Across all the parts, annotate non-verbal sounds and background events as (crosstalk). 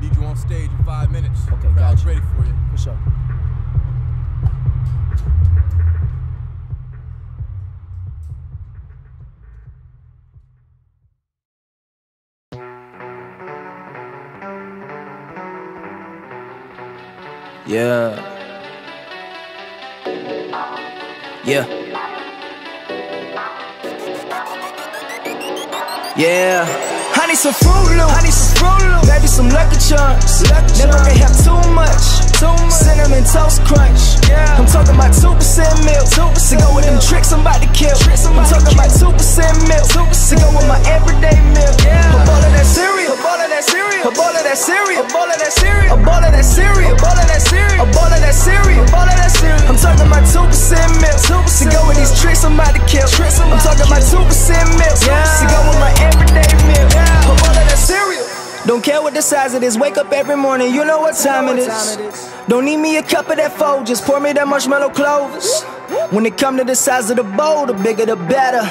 need you on stage in five minutes. Okay, Crowd's gotcha. ready for you. For sure. Yeah. Yeah. Yeah. I need some Fruit Loops. I need some Fruit Loops. Maybe some Lucky Charms. Lucky Never can have too much. Too much. Cinnamon Toast Crunch. Yeah. I'm talking about 2% milk. 2% to go with them tricks I'm about to kill. I'm talking about 2% milk. 2% to go with my everyday meal. Yeah. Cereal. A bowl of that cereal. A bowl of that cereal. A bowl of that cereal. A bowl of that cereal. A bowl of that cereal. I'm talking about 2% milk. 2% to go with these tricks I'm about to kill. I'm talking about 2% milk. 2% to go with my everyday meal. A bowl of that cereal. Don't care what the size it is, wake up every morning, you know what time it is. Don't need me a cup of that fold, just pour me that marshmallow clovers. When it come to the size of the bowl, the bigger the better.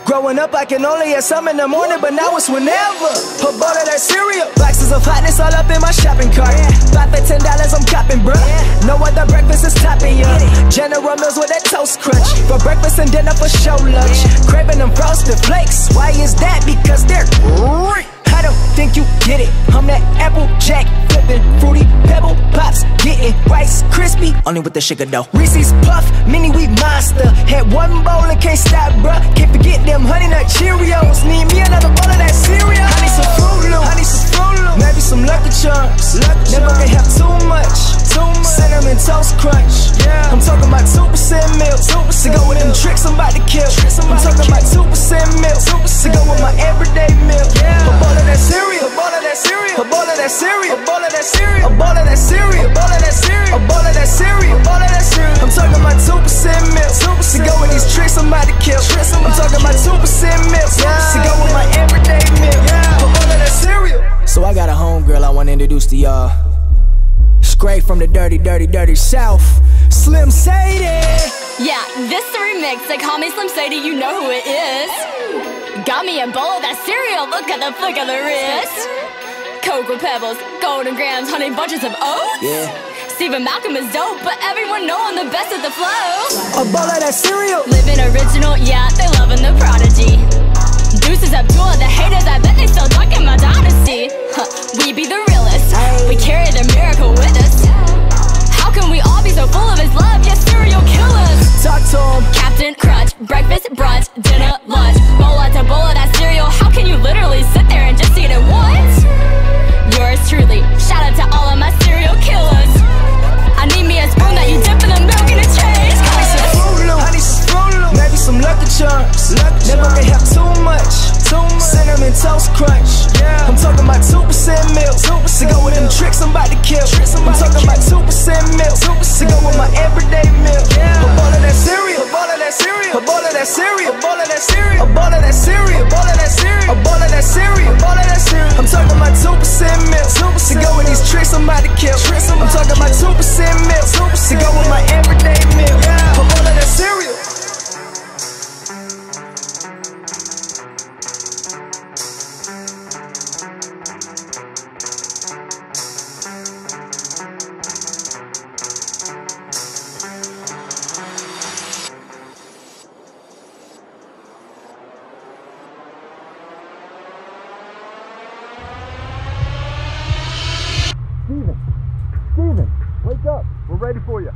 (laughs) Growing up, I can only have some in the morning, but now it's whenever. A bowl of that cereal, boxes of hotness all up in my shopping cart. Five for ten dollars, I'm copping, bruh. No other breakfast is topping ya. General Mills with that toast crunch. For breakfast and dinner for show lunch. Craving them frosted flakes. Why is that? Because they're great. I don't think you get it. I'm that apple jack flipping, fruity pebble pops, getting rice crispy. Only with the sugar dough. Reese's puff, mini wheat monster. Had one bowl and can't stop, bruh. Can't forget them honey nut Cheerios. Need me another bowl of that cereal. I need some Fruit. I need some Fruit. Maybe some Lucky Charms. Lucky Never can have too much. Too much. Cinnamon Toast Crunch. Yeah. I'm talking about 2% milk. 2% to go with them tricks I'm about to kill. I'm talking about 2% milk. 2% to go with my everyday meal. Yeah. A bowl of that cereal. A bowl of that cereal. A bowl of that cereal. Want to y'all. Straight from the dirty, dirty, dirty south. Slim Sadie. Yeah, this the remix. They call me Slim Sadie, you know who it is. Got me a bowl of that cereal, look at the flick of the wrist. Cocoa Pebbles, Golden Grahams, Honey Bunches of Oats. Yeah. Steven Malcolm is dope, but everyone know I'm the best at the flow. A bowl of that cereal. Living original, yeah, they loving the prodigy. Deuces Abdullah, the haters, I bet they still talking my dynasty. We carry the miracle with us. How can we all be so full of his love? Yes, serial killers. Talk to him. Cap'n Crunch, breakfast, brunch, dinner, lunch. Bowl after bowl of that cereal. How can you literally sit there and just eat it once? Yours truly. Shout out to all of my serial killers. I need me a spoon that you dip in the milk and it change I need some colors. I need some Fruit Loops. Maybe some Lucky Charms. Never can have too much. Cinnamon Toast Crunch. Yeah. I'm talking about 2% milk. 2% to go with them tricks I'm about to kill. I'm talking about 2% milk. 2% to go with my everyday meal. Yeah. A bowl of that cereal. A bowl of that cereal. A bowl of that cereal. A bowl of that cereal. A bowl of that cereal. A bowl of that cereal. A bowl of that cereal. A bowl of that cereal. I'm talking about 2% milk. 2% to go with these tricks I'm about to kill. I'm talking about 2% milk. 2 to go with my everyday Steven! Wake up! We're ready for you.